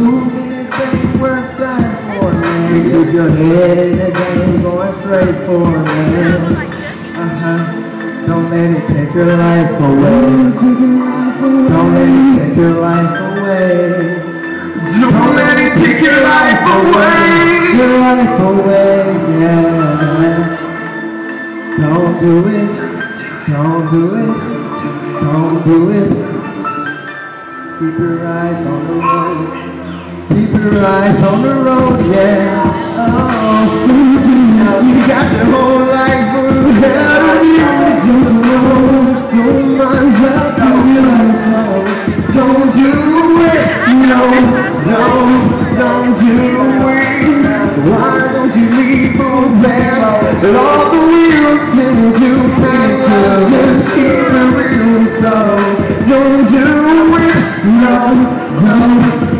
Too many things worth dying for, man. Keep your head in the game, going straight for it, man. Uh-huh. Don't let it take your life away. Don't let it take your life away. Don't let it take your life away. Your life away, yeah. Don't do it. Don't do it. Don't do it. Keep your eyes on the road. Keep your eyes on the road, yeah. Oh, you got your whole life ahead of you. Just know so much out there. Don't do it. No, don't, don't do it. Why don't you leave those there? And all the wheels tend to picture. Just keep it real, so don't do it. No, no,